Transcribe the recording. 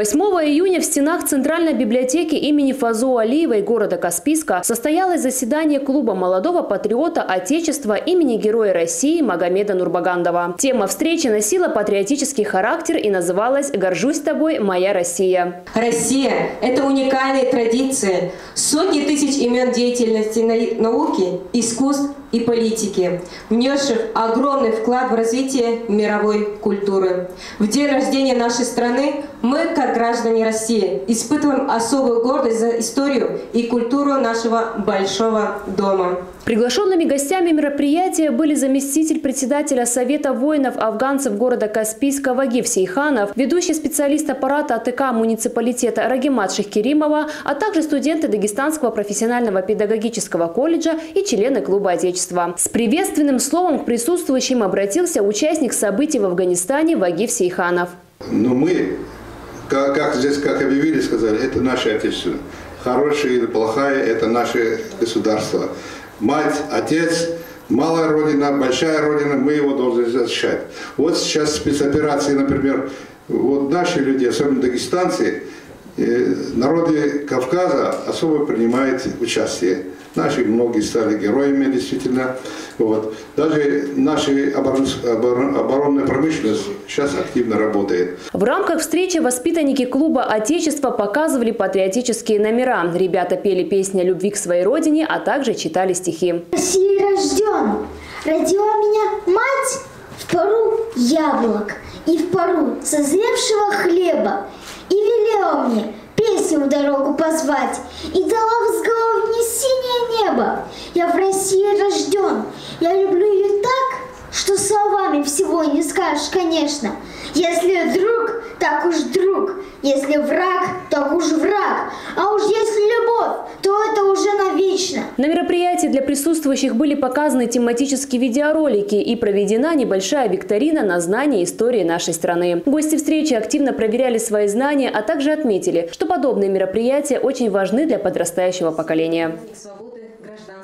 8 июня в стенах Центральной библиотеки имени Фазо Алиевой города Каспийска состоялось заседание клуба молодого патриота Отечества имени Героя России Магомеда Нурбагандова. Тема встречи носила патриотический характер и называлась «Горжусь тобой, моя Россия». Россия – это уникальные традиции, сотни тысяч имен деятельности науки, искусств и политики, внесших огромный вклад в развитие мировой культуры. В день рождения нашей страны мы, как граждане России, испытываем особую гордость за историю и культуру нашего большого дома. Приглашенными гостями мероприятия были заместитель председателя Совета воинов-афганцев города Каспийска Вагив Сейханов, ведущий специалист аппарата АТК муниципалитета Рагимат Шехкеримова, а также студенты Дагестанского профессионального педагогического колледжа и члены клуба Отечества. С приветственным словом к присутствующим обратился участник событий в Афганистане Вагив Сейханов. Но мы, как, как здесь как объявили, сказали, это наше Отечество. Хорошее или плохое – это наше государство мать, отец, малая родина, большая родина, мы его должны защищать. Вот сейчас спецоперации, например, вот наши люди, особенно дагестанцы, народы Кавказа особо принимают участие. Наши многие стали героями, действительно. Вот. Даже наша оборонная промышленность сейчас активно работает. В рамках встречи воспитанники клуба «Отечество» показывали патриотические номера. Ребята пели песни о любви к своей родине, а также читали стихи. России рожден, родила меня мать в пару яблок и в пару созревшего хлеба. Велела мне песню в дорогу позвать, и дала взгляд не синее небо. Я в России рожден, я люблю ее так, что словами всего не скажешь, конечно. Если друг, так уж друг, если враг, так уж враг, а уж если любовь, для присутствующих были показаны тематические видеоролики и проведена небольшая викторина на знание истории нашей страны. Гости встречи активно проверяли свои знания, а также отметили, что подобные мероприятия очень важны для подрастающего поколения.